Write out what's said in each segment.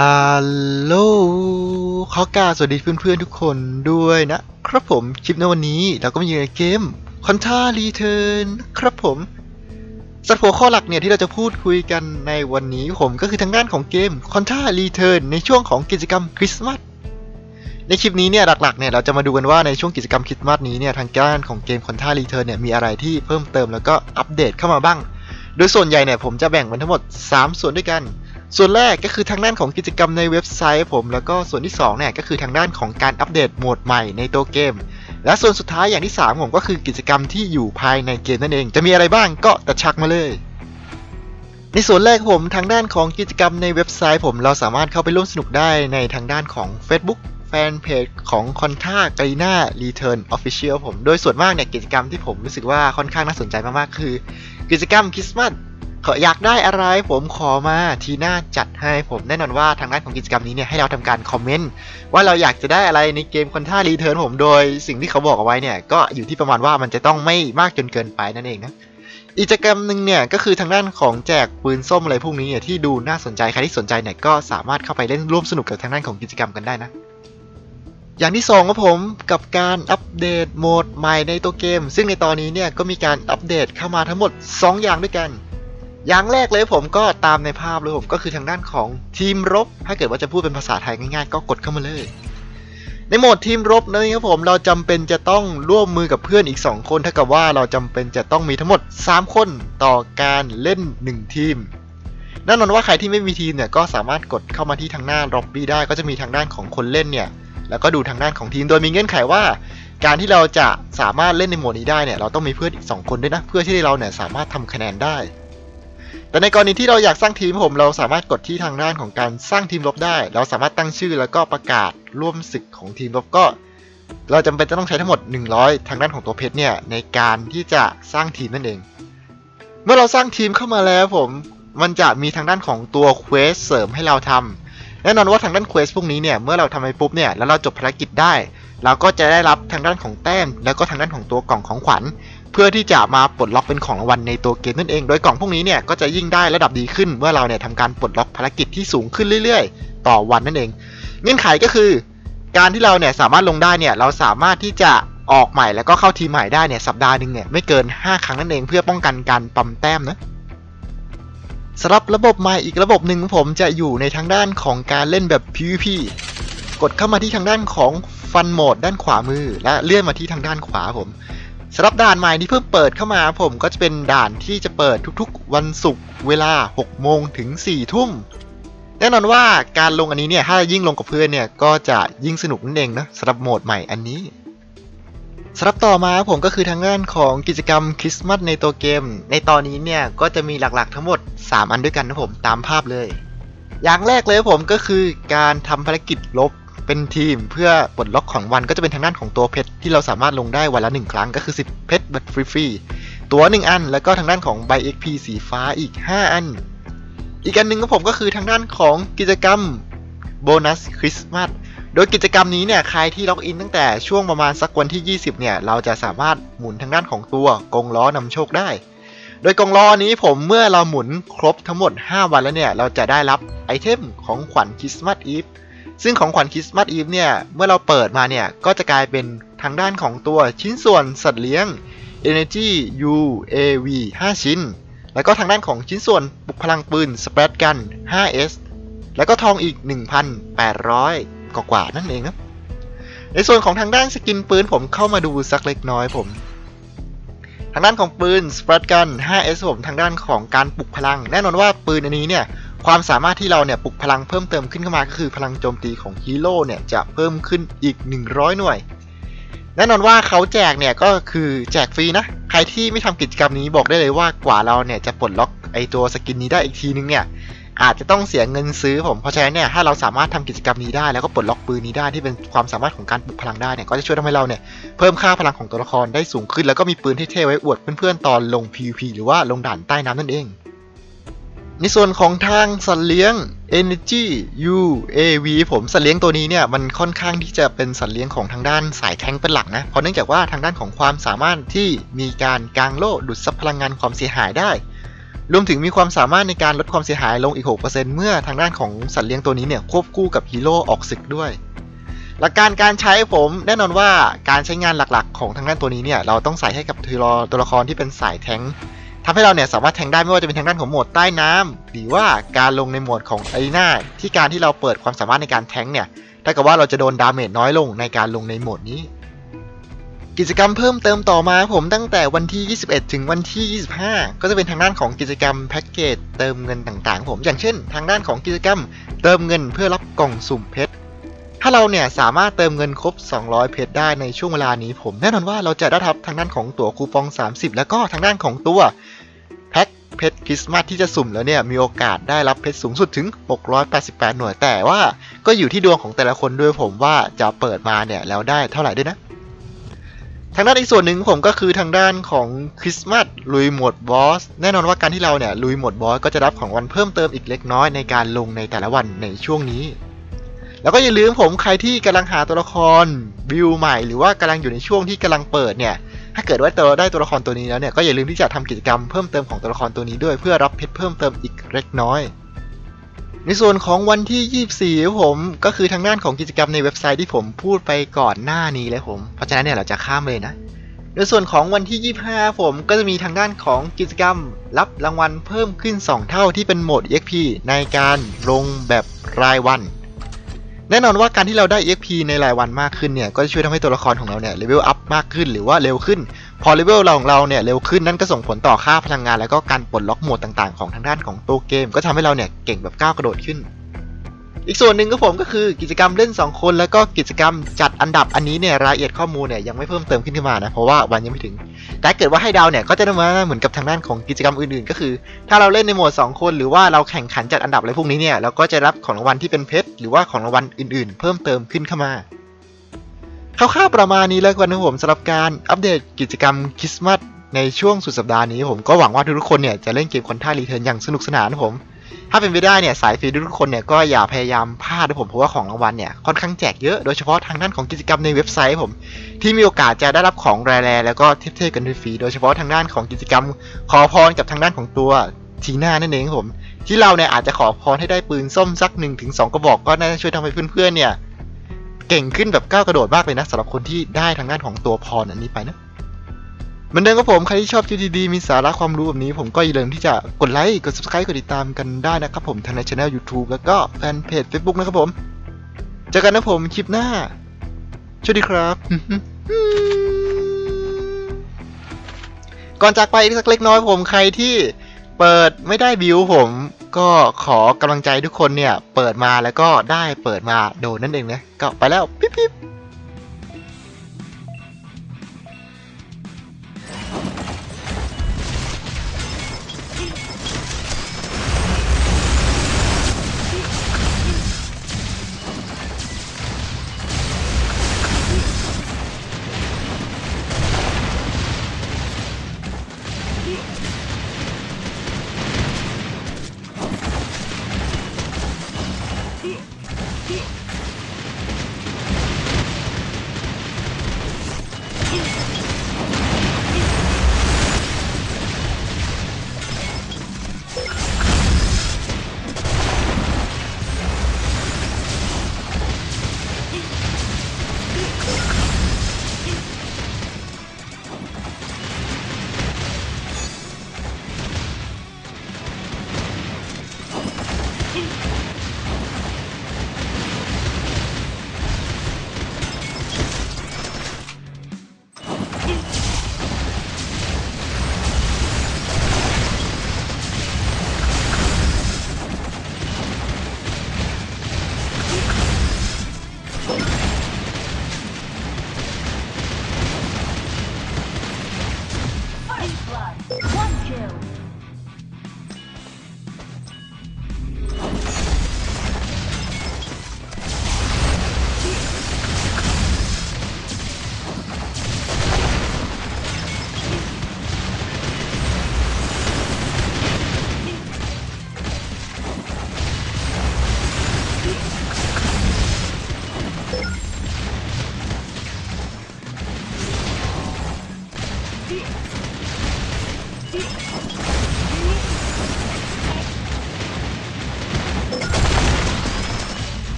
ฮัลโหลขอกาบสวัสดีเพื่อนๆทุกคนด้วยนะครับผมคลิปในวันนี้เราก็มาอยู่ในเกม c o n t a Return ครับผมสัตว์หัวข้อหลักเนี่ยที่เราจะพูดคุยกันในวันนี้ผมก็คือทางด้านของเกม c o n t a Return ในช่วงของกิจกรรมคริสต์มาสในคลิปนี้เนี่ยหลักๆเนี่ยเราจะมาดูกันว่าในช่วงกิจกรรมคริสต์มาสนี้เนี่ยทางด้านของเกม c o n t a Return เนี่ยมีอะไรที่เพิ่มเติมแล้วก็อัปเดตเข้ามาบ้าง โดยส่วนใหญ่เนี่ยผมจะแบ่งเป็นทั้งหมด 3 ส่วนด้วยกัน ส่วนแรกก็คือทางด้านของกิจกรรมในเว็บไซต์ผม แล้วก็ส่วนที่2เนี่ยก็คือทางด้านของการอัปเดตโหมดใหม่ในตัวเกม และส่วนสุดท้ายอย่างที่ 3 ผมก็คือกิจกรรมที่อยู่ภายในเกมนั่นเอง จะมีอะไรบ้างก็ตะชักมาเลย ในส่วนแรกผมทางด้านของกิจกรรมในเว็บไซต์ผมเราสามารถเข้าไปร่วมสนุกได้ในทางด้านของ Facebook แฟนเพจของ c o n t a g a r i n a Return Official ผม โดยส่วนมากเนี่ยกิจกรรมที่ผมรู้สึกว่าค่อนข้างน่าสนใจมากๆ คือ กิจกรรมคริสต์มาส ขออยากได้อะไรผมขอมาทีหน้าจัดให้ผมแน่นอนว่าทางด้านของกิจกรรมนี้เนี่ยให้เราทำการคอมเมนต์ว่าเราอยากจะได้อะไรในเกมคอนท่ารีเทิร์นผมโดย สิ่งที่เขาบอกเอาไว้เนี่ยก็อยู่ที่ประมาณว่ามันจะต้องไม่มากจนเกินไปนั่นเองนะกิจกรรมหนึ่งเนี่ยก็คือทางด้านของแจกปืนส้มอะไรพวกนี้เนี่ยที่ดูน่าสนใจใครที่สนใจเนี่ยก็สามารถเข้าไปเล่นร่วมสนุกกับทางด้านของกิจกรรมกันได้นะอย่างที่2ครับผมกับการอัปเดตโหมดใหม่ในตัวเกม ซึ่งในตอนนี้เนี่ยก็มีการอัปเดตเข้ามาทั้งหมด 2 อย่างด้วยกัน อย่างแรกเลยผมก็ตามในภาพเลยผมก็คือทางด้านของทีมรบ ถ้าเกิดว่าจะพูดเป็นภาษาไทยง่ายๆ ก็กดเข้ามาเลย ในโหมดทีมรบนะครับผมเราจำเป็นจะต้องร่วมมือกับเพื่อนอีก 2 คนเท่ากับว่าเราจำเป็นจะต้องมีทั้งหมด 3 คนต่อการเล่น 1 ทีมแน่นอนว่าใครที่ไม่มีทีมเนี่ยก็สามารถกดเข้ามาที่ทางหน้าล็อบบี้ได้ก็จะมีทางด้านของคนเล่นเนี่ยแล้วก็ดูทางด้านของทีมโดยมีเงื่อนไขว่า การที่เราจะสามารถเล่นในโหมดนี้ได้เนี่ยเราต้องมีเพื่อนอีก 2 คนด้วยนะเพื่อที่เราเนี่ยสามารถทำคะแนนได้ แต่ในกรณีที่เราอยากสร้างทีมผม เราสามารถกดที่ทางด้านของการสร้างทีมรบได้ เราสามารถตั้งชื่อแล้วก็ประกาศร่วมศึกของทีมรบก็ เราจำเป็นจะต้องใช้ทั้งหมด 100 ทางด้านของตัวเพชรเนี่ยในการที่จะสร้างทีมนั่นเอง เมื่อเราสร้างทีมเข้ามาแล้วผมมันจะมีทางด้านของตัว quest เสริมให้เราทำแน่นอนว่าทางด้าน quest พวกนี้เนี่ยเมื่อเราทำไปปุ๊บเนี่ยแล้วเราจบภารกิจได้ เราก็จะได้รับทางด้านของแต้ม แล้วก็ทางด้านของตัวกล่องของขวัญ เพื่อที่จะมาปลดล็อกเป็นของรางวัลในตัวเกมนั่นเอง โดยกล่องพวกนี้เนี่ยก็จะยิ่งได้ระดับดีขึ้น เมื่อเราเนี่ยทำการปลดล็อกภารกิจที่สูงขึ้นเรื่อยๆ ต่อวันนั่นเอง เงื่อนไขก็คือ การที่เราเนี่ยสามารถลงได้เนี่ยเราสามารถที่จะออกใหม่แล้วก็เข้าทีมใหม่ได้เนี่ยสัปดาห์หนึ่งเนี่ยไม่เกิน 5 ครั้งนั่นเอง เพื่อป้องกันการปั๊มแต้มนะสำหรับระบบใหม่อีกระบบหนึ่งของผมจะอยู่ในทางด้านของการเล่นแบบ PVP กดเข้ามาที่ทางด้านของฟันโหมดด้านขวามือ และเลื่อนมาที่ทางด้านขวาผม สำหรับด่านใหม่ที่เพิ่งเปิดเข้ามาผมก็จะเป็นด่านที่จะเปิดทุกๆ วันศุกร์เวลา 6 โมงถึง 4 ทุ่ม แน่นอนว่าการลงอันนี้เนี่ย ถ้ายิ่งลงกับเพื่อนเนี่ย ก็จะยิ่งสนุกนั่นเองนะสำหรับโหมดใหม่อันนี้สำหรับต่อมาผมก็คือทางด้านของกิจกรรมคริสต์มาสในตัวเกม ในตอนนี้เนี่ย ก็จะมีหลักๆทั้งหมด 3 อันด้วยกันนะผมตามภาพเลย อย่างแรกเลยผมก็คือการทำภารกิจลบ เป็นทีมเพื่อปลดล็อกของวันก็จะเป็นทางด้านของตัวเพชรที่เราสามารถลงได้วันละ 1 ครั้งก็คือ 10 เพชรแบบฟรีๆตัว 1 อัน แล้วก็ทางด้านของใบ XP สีฟ้าอีก 5 อัน อีกอันหนึ่งของผมก็คือทางด้านของกิจกรรมโบนัสคริสต์มาสโดยกิจกรรมนี้เนี่ยใครที่ล็อกอินตั้งแต่ช่วงประมาณสักวันที่ 20 เนี่ย เราจะสามารถหมุนทางด้านของตัวกงล้อนำโชคได้ โดยกงล้อนี้ผมเมื่อเราหมุนครบทั้งหมด 5 วันแล้วเนี่ย เราจะได้รับไอเทมของขวัญคริสต์มาสอีฟ ซึ่งของขวัญคริสต์มาสอีฟเนี่ย เมื่อเราเปิดมาเนี่ย ก็จะกลายเป็นทางด้านของตัวชิ้นส่วนสัตว์เลี้ยง Energy UAV 5 ชิ้น แล้วก็ทางด้านของชิ้นส่วนปลุกพลังปืน Spread Gun 5S แล้วก็ทองอีก 1,800 กว่าๆนั่นเองครับ ในส่วนของทางด้าน skin ปืนผมเข้ามาดูสักเล็กน้อยผม ทางด้านของปืน Spread Gun 5S ผมทางด้านของการปลุกพลัง แน่นอนว่าปืนอันนี้เนี่ย ความสามารถที่เราเนี่ยปลุกพลังเพิ่มเติมขึ้นเข้ามาก็คือพลังโจมตีของฮีโร่เนี่ยจะเพิ่มขึ้นอีก 100 หน่วย แน่นอนว่าเขาแจกเนี่ยก็คือแจกฟรีนะ ใครที่ไม่ทำกิจกรรมนี้บอกได้เลยว่ากว่าเราเนี่ยจะปลดล็อกไอตัวสกินนี้ได้อีกทีนึงเนี่ยอาจจะต้องเสียเงินซื้อผม เพราะฉะนั้นเนี่ยถ้าเราสามารถทำกิจกรรมนี้ได้แล้วก็ปลดล็อกปืนนี้ได้ที่เป็นความสามารถของการปลุกพลังได้เนี่ยก็จะช่วยทำให้เราเนี่ยเพิ่มค่าพลังของตัวละครได้สูงขึ้น แล้วก็มีปืนที่เท่ไว้อวดเพื่อนๆตอนลง PVP หรือว่าลงด่านใต้น้ำนั่นเอง ในส่วนของทางสัตว์เลี้ยง Energy UAV ผมสัตว์เลี้ยงตัวนี้เนี่ยมันค่อนข้างที่จะเป็นสัตว์เลี้ยงของทางด้านสายแทงเป็นหลักนะ เพราะเนื่องจากว่าทางด้านของความสามารถที่มีการกางโล่ดูดซับพลังงานความเสียหายได้ รวมถึงมีความสามารถในการลดความเสียหายลงอีก 6%เมื่อทางด้านของสัตว์เลี้ยงตัวนี้เนี่ยควบคู่กับฮีโร่ออกศึกด้วยหลักการการใช้ผมแน่นอนว่าการใช้งานหลักๆ ของทางด้านตัวนี้เนี่ยเราต้องใส่ให้กับตัวตัวละครที่เป็นสายแทง ทำให้เราเนี่ยสามารถแทงได้ไม่ว่าจะเป็นทางด้านของโหมดใต้น้ำหรือว่าการลงในโหมดของ Arena ที่การที่เราเปิดความสามารถในการแทงเนี่ยถ้ากับว่าเราจะโดน damage น้อยลงในการลงในโหมดนี้ กิจกรรมเพิ่มเติมต่อมาผมตั้งแต่วันที่ 21 ถึงวันที่ 25 ก็จะเป็นทางด้านของกิจกรรมแพ็กเกจเติมเงินต่างๆ ผมอย่างเช่น ทางด้านของกิจกรรม เติมเงินเพื่อรับกล่องสุ่มเพชร ถ้าเราเนี่ยสามารถเติมเงินครบ 200 เพชรได้ในช่วงเวลานี้ผมแน่นอนว่าเราจะได้รับทางด้านของตั๋วคูปอง 30 แล้วก็ทางด้านของตัวแพ็คเพชรคริสต์มาสที่จะสุ่มแล้วเนี่ยมีโอกาสได้รับเพชรสูงสุดถึง 688 หน่วยแต่ว่าก็อยู่ที่ดวงของแต่ละคนด้วยผมว่าจะเปิดมาเนี่ยแล้วได้เท่าไหร่ด้วยนะทางด้านอีกส่วนหนึ่งผมก็คือทางด้านของคริสต์มาสลุยโหมดบอสแน่นอนว่าการที่เราเนี่ยลุยโหมดบอสก็จะรับของขวัญเพิ่มเติมอีกเล็กน้อยในการลงในแต่ละวันในช่วงนี้ แล้วก็อย่าลืมผมใครที่กำลังหาตัวละครบิวใหม่ หรือว่ากำลังอยู่ในช่วงที่กำลังเปิดเนี่ยถ้าเกิดว่าตัวได้ตัวละครตัวนี้แล้วเนี่ยก็อย่าลืมที่จะทำกิจกรรมเพิ่มเติมของตัวละครตัวนี้ด้วย เพื่อรับเพชรเพิ่มเติมอีกเล็กน้อย ในส่วนของวันที่ 24 ผมก็คือทางด้านของกิจกรรมในเว็บไซต์ที่ผมพูดไปก่อนหน้านี้เลยผมเพราะฉะนั้นเนี่ยเราจะข้ามเลยนะในส่วนของวันที่ 25 ผมก็จะมีทางด้านของกิจกรรม รับรางวัลเพิ่มขึ้น 2 เท่าที่เป็นโหมด EXP ในการลงแบบรายวัน แน่นอนว่าการที่เราได้ EXP ในรายวันมากขึ้นเนี่ยก็จะช่วยทำให้ตัวละครของเราเนี่ย level up มากขึ้นหรือว่าเร็วขึ้น พอเลเวลเราของเราเนี่ยเร็วขึ้นนั่นก็ส่งผลต่อค่าพลังงาน แล้วก็การปลดล็อกโหมดต่างๆ ของทางด้านของตัวเกม ก็ทำให้เราเนี่ยเก่งแบบก้าวกระโดดขึ้น อีกส่วนหนึ่งก็ผมก็คือกิจกรรมเล่น 2 คน แล้วก็กิจกรรมจัดอันดับอันนี้เนี่ยรายละเอียดข้อมูลเนี่ยยังไม่เพิ่มเติมขึ้นขึ้นมานะเพราะว่าวันยังไม่ถึง แต่เกิดว่าให้เดาเนี่ยก็จะมาเหมือนกับทางด้านของกิจกรรมอื่นๆ ก็คือ ถ้าเราเล่นในโหมด 2 คนหรือว่าเราแข่งขันจัดอันดับอะไรพวกนี้เนี่ยเราก็จะรับของรางวัลที่เป็นเพชรหรือว่าของรางวัลอื่นๆ เพิ่มเติมขึ้นเข้ามาคร่าวๆประมาณนี้แล้วกันนะผมสำหรับการอัปเดตกิจกรรมคริสต์มาสในช่วงสุดสัปดาห์นี้ผมก็หวังว่าทุกๆคนเนี่ยจะเล่นเกมคอนท่ารีเทิร์นอย่างสนุกสนานนะผม ถ้าเป็นไปได้เนี่ยสายฟรีทุกคนเนี่ยก็อย่าพยายามพลาดนะผมเพราะว่าของรางวัลเนี่ยค่อนข้างแจกเยอะโดยเฉพาะทางด้านของกิจกรรมในเว็บไซต์ผม ที่มีโอกาสจะได้รับของแร่แล้วก็เท่ๆกันฟรีโดยเฉพาะทางด้านของกิจกรรม ขอพรกับทางด้านของตัวทีน่านั่นเองครับผม ที่เราเนี่ยอาจจะขอพรให้ได้ปืนส้มสัก1นถึงสกระบอกก็น่าจะช่วยทำให้เพื่อนๆเนี่ยเก่งขึ้นแบบก้าวกระโดดมากเลยนะสำหรับคนที่ได้ทางด้านของตัวพรอันนี้ไปนะ เหมือนเดิมครับผมใครที่ชอบคลิปดีๆมีสาระความรู้แบบนี้ ผมก็อย่าลืมที่จะกดไลค์กด subscribe กดติดตามกันได้นะครับผมทางในช anel YouTube แล้วก็แฟนเพจ Facebook นะครับผมเจอกันนะผมคลิปหน้าสวัสดีครับก่อนจากไปอีกสักเล็กน้อยผมใครที่เปิดไม่ได้บิวผมก็ขอกำลังใจทุกคนเนี่ย เปิดมาแล้วก็ได้เปิดมาโดนนั่นเองนะก็ไปแล้วปิ๊บปิ๊บ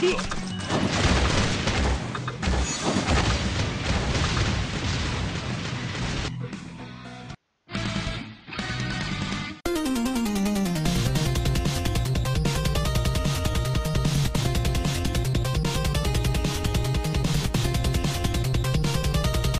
Ugh.